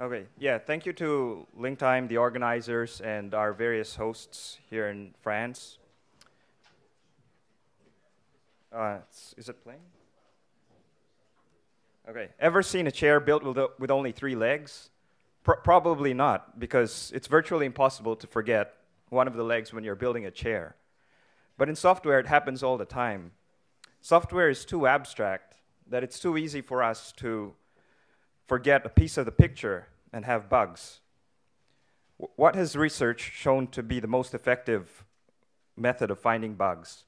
Okay, yeah, thank you to Linktime, the organizers, and our various hosts here in France. Uh, is it playing? Okay, ever seen a chair built with, with only three legs? Pro probably not, because it's virtually impossible to forget one of the legs when you're building a chair. But in software, it happens all the time. Software is too abstract that it's too easy for us to forget a piece of the picture and have bugs. What has research shown to be the most effective method of finding bugs?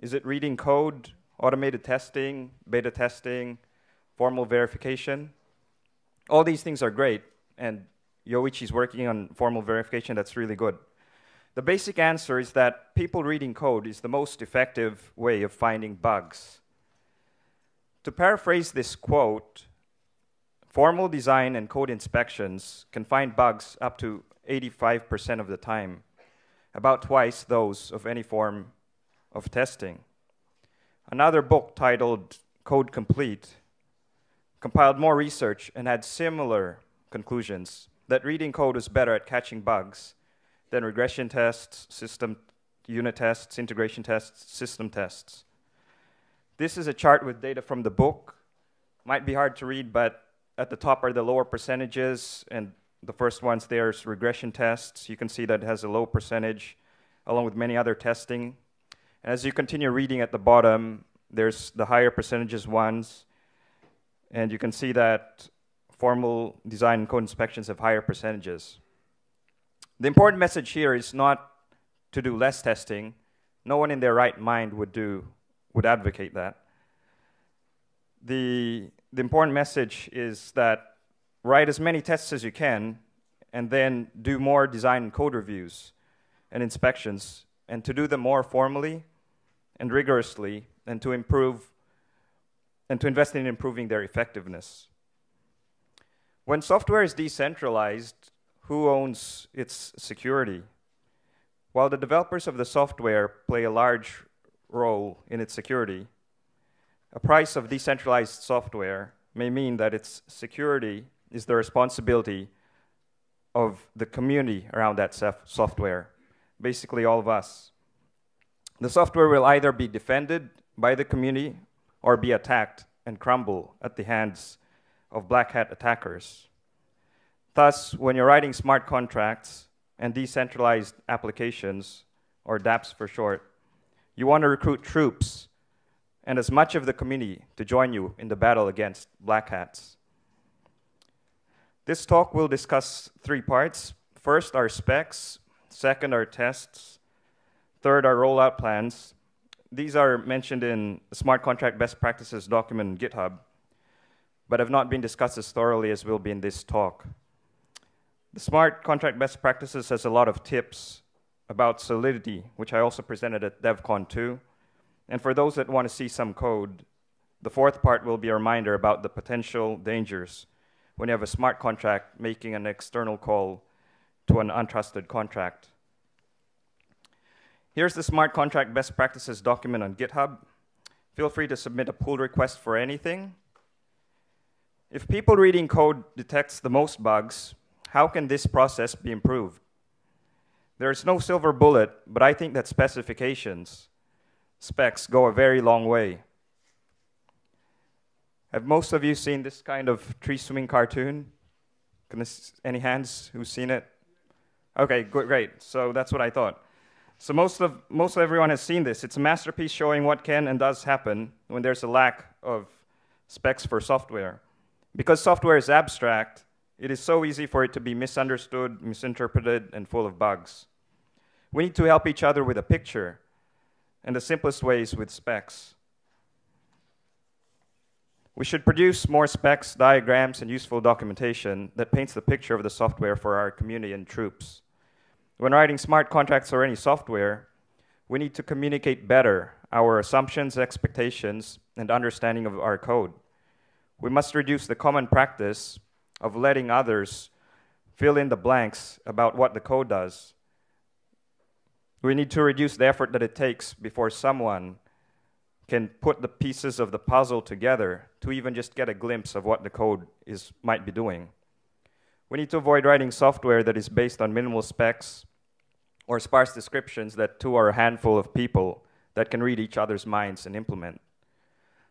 Is it reading code, automated testing, beta testing, formal verification? All these things are great, and Yoichi's working on formal verification, that's really good. The basic answer is that people reading code is the most effective way of finding bugs. To paraphrase this quote, formal design and code inspections can find bugs up to 85% of the time, about twice those of any form of testing. Another book titled Code Complete compiled more research and had similar conclusions that reading code is better at catching bugs than regression tests, system unit tests, integration tests, system tests. This is a chart with data from the book. Might be hard to read, but at the top are the lower percentages, and the first ones there is regression tests. You can see that it has a low percentage, along with many other testing. And as you continue reading at the bottom, there's the higher percentages ones, and you can see that formal design and code inspections have higher percentages. The important message here is not to do less testing. No one in their right mind would do would advocate that. The, the important message is that write as many tests as you can and then do more design and code reviews and inspections and to do them more formally and rigorously and to improve and to invest in improving their effectiveness. When software is decentralized, who owns its security? While the developers of the software play a large role in its security, a price of decentralized software may mean that its security is the responsibility of the community around that software, basically all of us. The software will either be defended by the community or be attacked and crumble at the hands of black hat attackers. Thus, when you're writing smart contracts and decentralized applications, or dApps for short, you want to recruit troops and as much of the community to join you in the battle against black hats. This talk will discuss three parts. First, our specs. Second, our tests. Third, our rollout plans. These are mentioned in the Smart Contract Best Practices document in GitHub, but have not been discussed as thoroughly as will be in this talk. The Smart Contract Best Practices has a lot of tips about solidity, which I also presented at DevCon 2. And for those that want to see some code, the fourth part will be a reminder about the potential dangers when you have a smart contract making an external call to an untrusted contract. Here's the smart contract best practices document on GitHub. Feel free to submit a pull request for anything. If people reading code detects the most bugs, how can this process be improved? There is no silver bullet, but I think that specifications, specs, go a very long way. Have most of you seen this kind of tree swimming cartoon? any hands who've seen it? Okay, great. So that's what I thought. So most of most of everyone has seen this. It's a masterpiece showing what can and does happen when there's a lack of specs for software. Because software is abstract, it is so easy for it to be misunderstood, misinterpreted, and full of bugs. We need to help each other with a picture, and the simplest ways with specs. We should produce more specs, diagrams, and useful documentation that paints the picture of the software for our community and troops. When writing smart contracts or any software, we need to communicate better our assumptions, expectations, and understanding of our code. We must reduce the common practice of letting others fill in the blanks about what the code does. We need to reduce the effort that it takes before someone can put the pieces of the puzzle together to even just get a glimpse of what the code is, might be doing. We need to avoid writing software that is based on minimal specs or sparse descriptions that to are a handful of people that can read each other's minds and implement.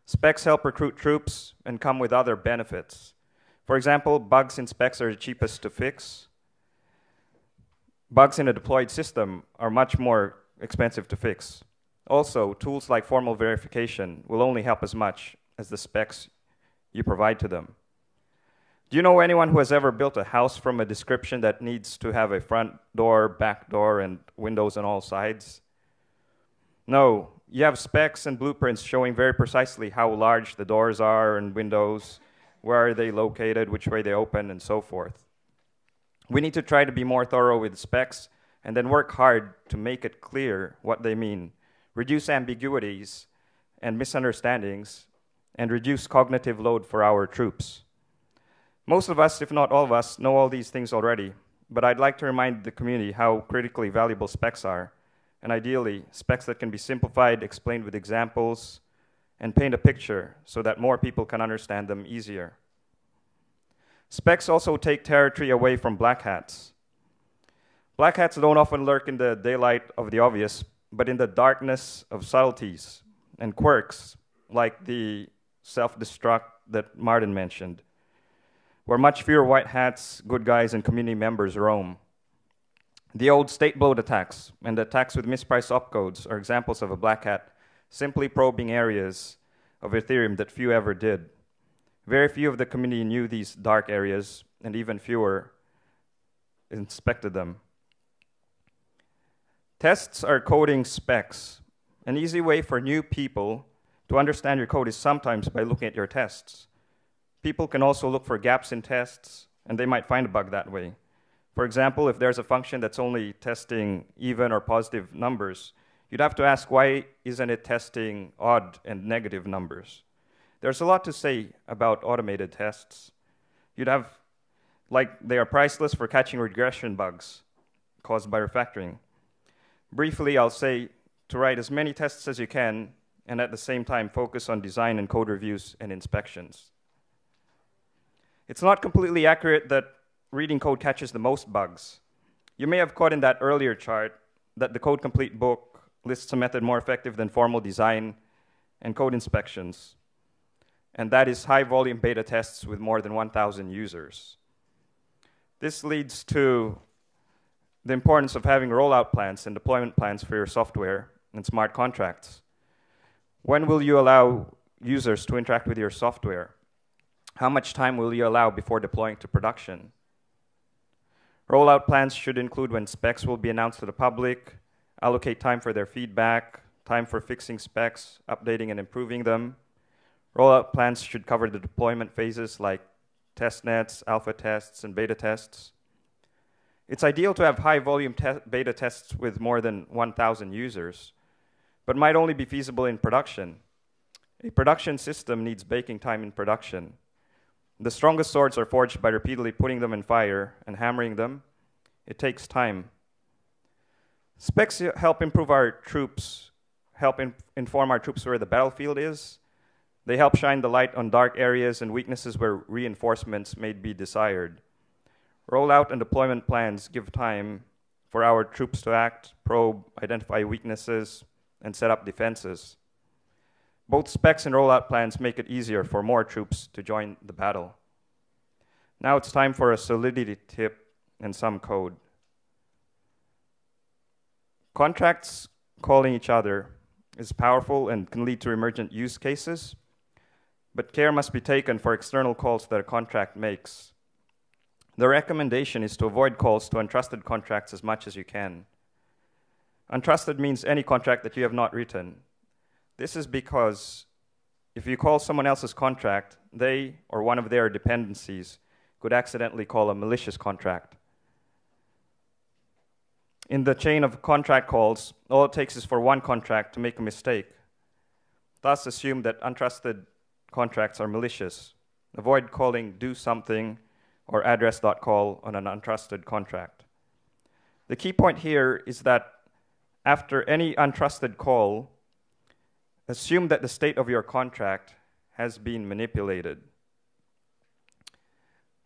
Specs help recruit troops and come with other benefits. For example, bugs in specs are the cheapest to fix. Bugs in a deployed system are much more expensive to fix. Also, tools like formal verification will only help as much as the specs you provide to them. Do you know anyone who has ever built a house from a description that needs to have a front door, back door, and windows on all sides? No, you have specs and blueprints showing very precisely how large the doors are and windows, where are they located, which way they open, and so forth. We need to try to be more thorough with specs and then work hard to make it clear what they mean, reduce ambiguities and misunderstandings, and reduce cognitive load for our troops. Most of us, if not all of us, know all these things already, but I'd like to remind the community how critically valuable specs are, and ideally, specs that can be simplified, explained with examples, and paint a picture so that more people can understand them easier. Specs also take territory away from black hats. Black hats don't often lurk in the daylight of the obvious, but in the darkness of subtleties and quirks, like the self destruct that Martin mentioned where much fewer white hats, good guys, and community members roam. The old state bloat attacks and attacks with mispriced opcodes are examples of a black hat simply probing areas of Ethereum that few ever did. Very few of the community knew these dark areas, and even fewer inspected them. Tests are coding specs. An easy way for new people to understand your code is sometimes by looking at your tests. People can also look for gaps in tests, and they might find a bug that way. For example, if there's a function that's only testing even or positive numbers, you'd have to ask why isn't it testing odd and negative numbers? There's a lot to say about automated tests. You'd have, like, they are priceless for catching regression bugs caused by refactoring. Briefly, I'll say to write as many tests as you can and at the same time focus on design and code reviews and inspections. It's not completely accurate that reading code catches the most bugs. You may have caught in that earlier chart that the Code Complete book lists a method more effective than formal design and code inspections, and that is high volume beta tests with more than 1,000 users. This leads to the importance of having rollout plans and deployment plans for your software and smart contracts. When will you allow users to interact with your software? How much time will you allow before deploying to production? Rollout plans should include when specs will be announced to the public, allocate time for their feedback, time for fixing specs, updating and improving them. Rollout plans should cover the deployment phases like test nets, alpha tests, and beta tests. It's ideal to have high volume te beta tests with more than 1,000 users, but might only be feasible in production. A production system needs baking time in production. The strongest swords are forged by repeatedly putting them in fire and hammering them. It takes time. Specs help improve our troops, help in inform our troops where the battlefield is. They help shine the light on dark areas and weaknesses where reinforcements may be desired. Rollout and deployment plans give time for our troops to act, probe, identify weaknesses, and set up defenses. Both specs and rollout plans make it easier for more troops to join the battle. Now it's time for a solidity tip and some code. Contracts calling each other is powerful and can lead to emergent use cases, but care must be taken for external calls that a contract makes. The recommendation is to avoid calls to untrusted contracts as much as you can. Untrusted means any contract that you have not written, this is because if you call someone else's contract, they or one of their dependencies could accidentally call a malicious contract. In the chain of contract calls, all it takes is for one contract to make a mistake. Thus, assume that untrusted contracts are malicious. Avoid calling do something or address.call on an untrusted contract. The key point here is that after any untrusted call, Assume that the state of your contract has been manipulated.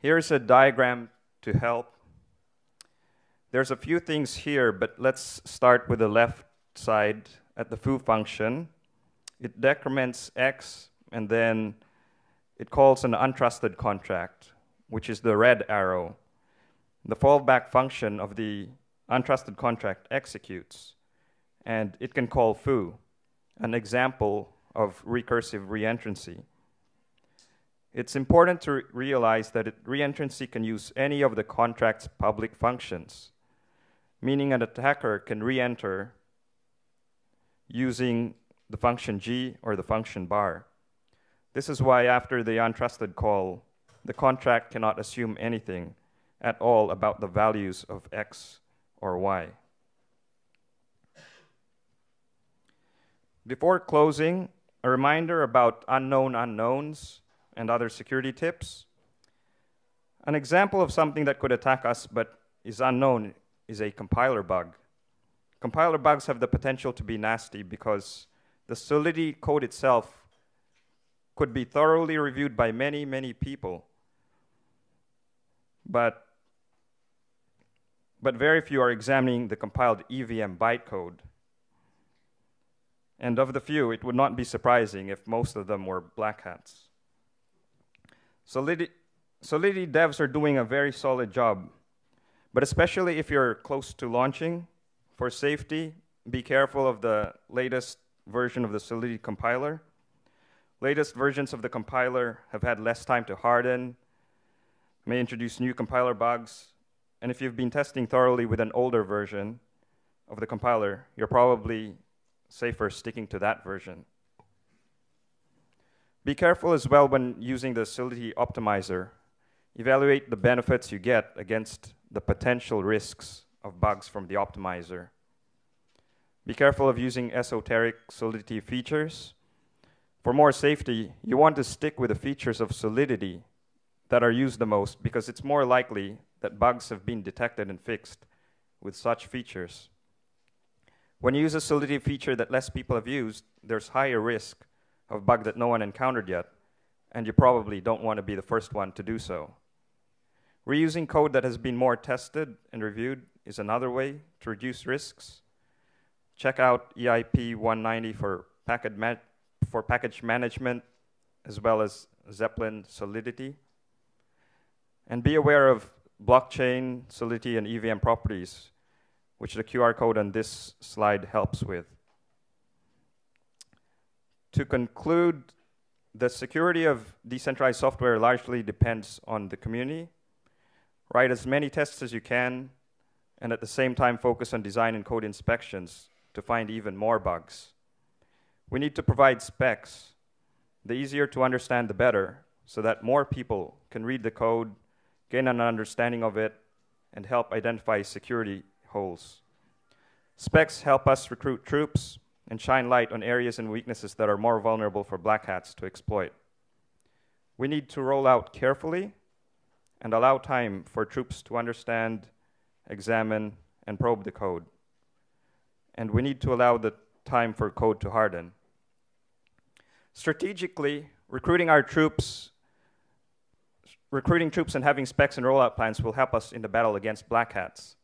Here's a diagram to help. There's a few things here, but let's start with the left side at the foo function. It decrements x, and then it calls an untrusted contract, which is the red arrow. The fallback function of the untrusted contract executes, and it can call foo, an example of recursive reentrancy. It's important to re realize that reentrancy can use any of the contract's public functions, meaning an attacker can reenter using the function g or the function bar. This is why after the untrusted call, the contract cannot assume anything at all about the values of x or y. Before closing, a reminder about unknown unknowns and other security tips. An example of something that could attack us but is unknown is a compiler bug. Compiler bugs have the potential to be nasty because the Solidity code itself could be thoroughly reviewed by many, many people. But, but very few are examining the compiled EVM bytecode. And of the few, it would not be surprising if most of them were black hats. Solidity, Solidity devs are doing a very solid job, but especially if you're close to launching, for safety, be careful of the latest version of the Solidity compiler. Latest versions of the compiler have had less time to harden, may introduce new compiler bugs, and if you've been testing thoroughly with an older version of the compiler, you're probably safer sticking to that version. Be careful as well when using the Solidity optimizer. Evaluate the benefits you get against the potential risks of bugs from the optimizer. Be careful of using esoteric Solidity features. For more safety, you want to stick with the features of Solidity that are used the most because it's more likely that bugs have been detected and fixed with such features. When you use a Solidity feature that less people have used, there's higher risk of bug that no one encountered yet, and you probably don't want to be the first one to do so. Reusing code that has been more tested and reviewed is another way to reduce risks. Check out EIP 190 for packet, package, for package management, as well as Zeppelin Solidity. And be aware of blockchain, Solidity, and EVM properties which the QR code on this slide helps with. To conclude, the security of decentralized software largely depends on the community. Write as many tests as you can, and at the same time focus on design and code inspections to find even more bugs. We need to provide specs. The easier to understand, the better, so that more people can read the code, gain an understanding of it, and help identify security holes. Specs help us recruit troops and shine light on areas and weaknesses that are more vulnerable for black hats to exploit. We need to roll out carefully and allow time for troops to understand, examine, and probe the code. And we need to allow the time for code to harden. Strategically, recruiting our troops, recruiting troops and having specs and rollout plans will help us in the battle against black hats.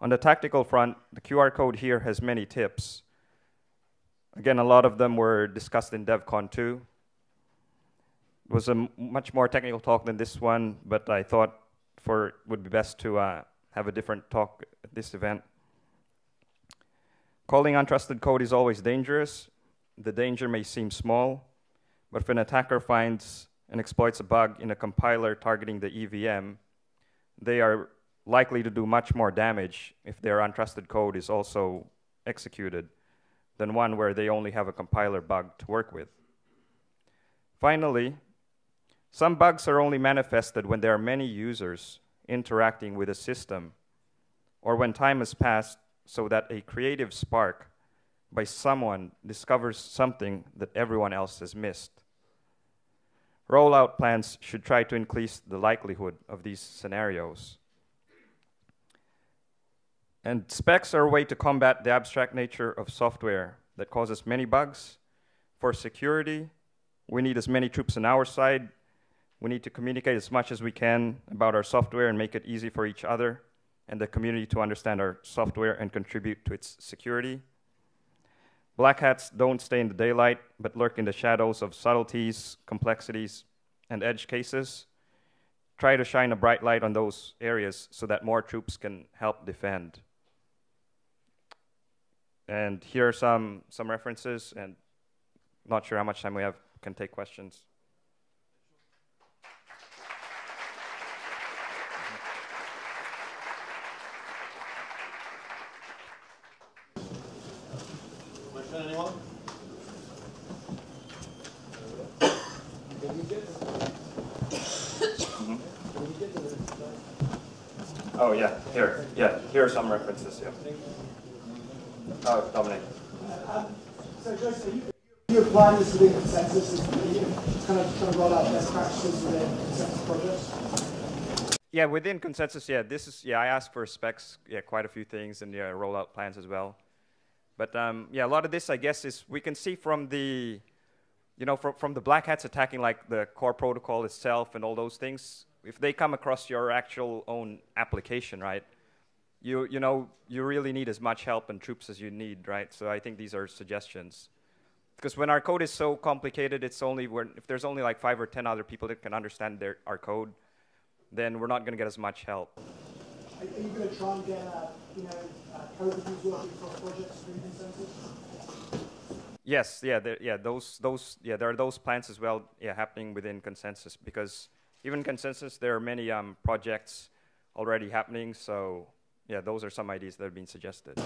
On the tactical front, the QR code here has many tips. Again, a lot of them were discussed in DevCon 2. It was a much more technical talk than this one, but I thought for it would be best to uh, have a different talk at this event. Calling untrusted code is always dangerous. The danger may seem small, but if an attacker finds and exploits a bug in a compiler targeting the EVM, they are likely to do much more damage if their untrusted code is also executed than one where they only have a compiler bug to work with. Finally, some bugs are only manifested when there are many users interacting with a system or when time has passed so that a creative spark by someone discovers something that everyone else has missed. Rollout plans should try to increase the likelihood of these scenarios. And specs are a way to combat the abstract nature of software that causes many bugs. For security, we need as many troops on our side We need to communicate as much as we can about our software and make it easy for each other and the community to understand our software and contribute to its security. Black hats don't stay in the daylight, but lurk in the shadows of subtleties, complexities, and edge cases. Try to shine a bright light on those areas so that more troops can help defend. And here are some, some references, and not sure how much time we have, can take questions. Question, anyone? Oh, yeah, here, yeah, here are some references, yeah. Oh, Dominic. So Joyce, are you, you applying this within ConsenSys? Are you kind of trying to roll out best practices within ConsenSys projects? Yeah, within ConsenSys, yeah, this is, yeah, I asked for specs, yeah, quite a few things, and yeah, rollout plans as well. But um, yeah, a lot of this, I guess, is we can see from the, you know, from, from the black hats attacking like the core protocol itself and all those things. If they come across your actual own application, right, you you know you really need as much help and troops as you need, right? So I think these are suggestions. Because when our code is so complicated, it's only when if there's only like five or ten other people that can understand their, our code, then we're not going to get as much help. Are, you going to try and get, uh, you know, uh? Yes, yeah, there, yeah, those, those, yeah, there are those plans as well, yeah, happening within ConsenSys because even ConsenSys, there are many um, projects already happening. So, yeah, those are some ideas that have been suggested. Two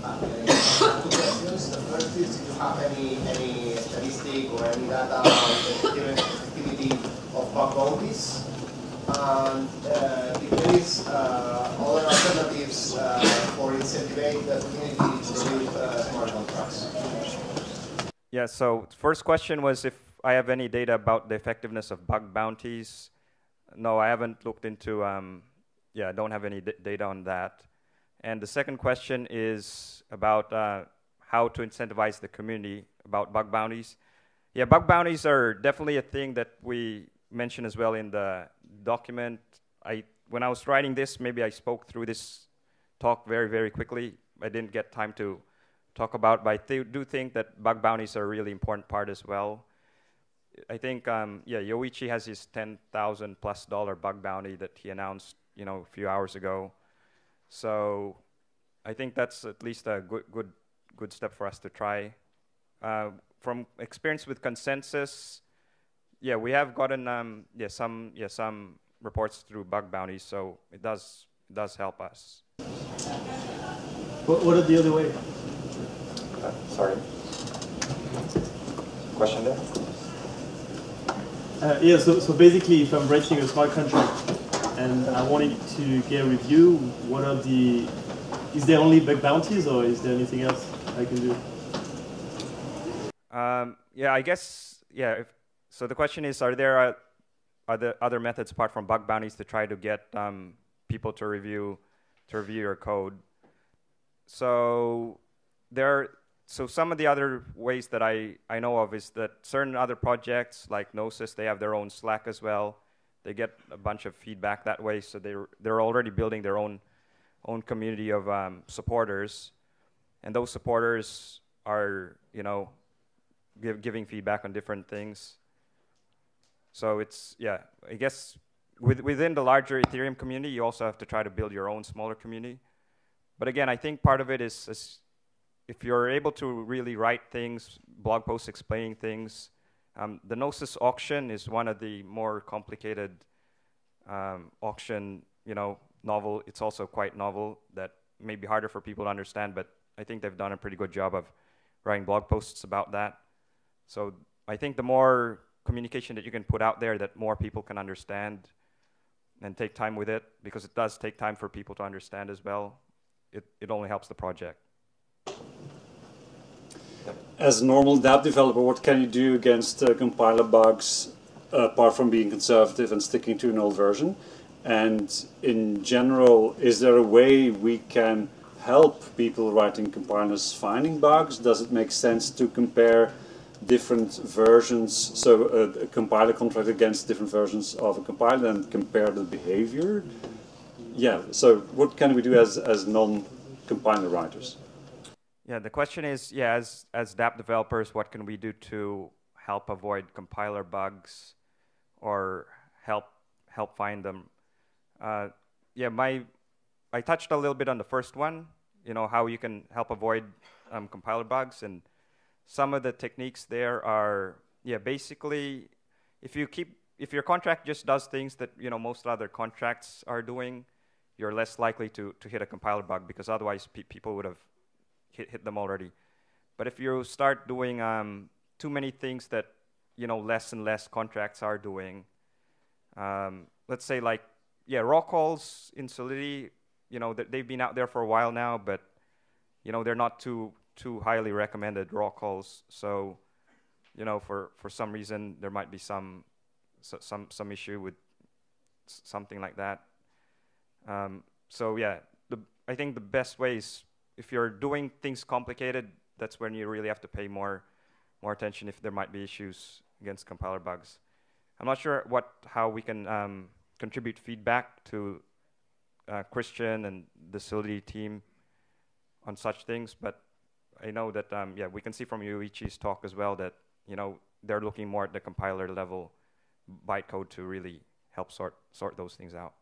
questions. The first is you have any any statistic or any data about the effectivity of bug bounties. And uh, if uh, alternatives uh, for incentivate the community to. Yeah, so first question was if I have any data about the effectiveness of bug bounties. No, I haven't looked into, um, yeah, I don't have any data on that. And the second question is about uh, how to incentivize the community about bug bounties. Yeah, bug bounties are definitely a thing that we mention as well in the document. I, when I was writing this, maybe I spoke through this talk very, very quickly. I didn't get time to talk about, but I th- do think that bug bounties are a really important part as well. I think, um, yeah, Yoichi has his 10,000 plus dollar bug bounty that he announced, you know, a few hours ago. So I think that's at least a good, good, good step for us to try. Uh, from experience with ConsenSys, yeah, we have gotten um, yeah some yeah some reports through bug bounties, so it does it does help us. What, what are the other way? Uh, sorry. Question there? Uh, yeah, so, so basically, if I'm writing a smart contract and I wanted to get a review, what are the, is there only bug bounties or is there anything else I can do? Um, yeah, I guess yeah. If, so the question is, are there uh, are there other methods apart from bug bounties to try to get um, people to review to review your code? So there. So some of the other ways that I, I know of is that certain other projects like Gnosis, they have their own Slack as well. They get a bunch of feedback that way, so they're they're already building their own own community of um, supporters, and those supporters are you know give, giving feedback on different things. So it's yeah, I guess with, within the larger Ethereum community, you also have to try to build your own smaller community. But again, I think part of it is, is if you're able to really write things, blog posts explaining things. Um, the Gnosis auction is one of the more complicated um, auction, you know, novel. It's also quite novel that may be harder for people to understand, but I think they've done a pretty good job of writing blog posts about that. So I think the more communication that you can put out there that more people can understand and take time with it, because it does take time for people to understand as well, it, it only helps the project. As a normal dApp developer, what can you do against uh, compiler bugs uh, apart from being conservative and sticking to an old version? And in general, is there a way we can help people writing compilers finding bugs? Does it make sense to compare different versions, so a, a, compiler contract against different versions of a compiler and compare the behavior. Yeah, so what can we do as, as non-compiler writers? Yeah, the question is, yeah, as, as dApp developers, what can we do to help avoid compiler bugs or help help find them? Uh, yeah, my I touched a little bit on the first one, you know, how you can help avoid um, compiler bugs. And some of the techniques there are, yeah, basically, if you keep, if your contract just does things that, you know, most other contracts are doing, you're less likely to, to hit a compiler bug because otherwise pe people would have hit, hit them already. But if you start doing um, too many things that, you know, less and less contracts are doing, um, let's say like, yeah, raw calls in Solidity you know, they've been out there for a while now, but you know, they're not too too highly recommended raw calls. So, you know, for for some reason there might be some so, some some issue with something like that. Um, so yeah, the I think the best way is if you're doing things complicated, that's when you really have to pay more more attention if there might be issues against compiler bugs. I'm not sure what how we can um, contribute feedback to uh, Christian and the Solidity team on such things, but I know that um, yeah, we can see from Yoichi's talk as well that you know they're looking more at the compiler level bytecode to really help sort sort those things out.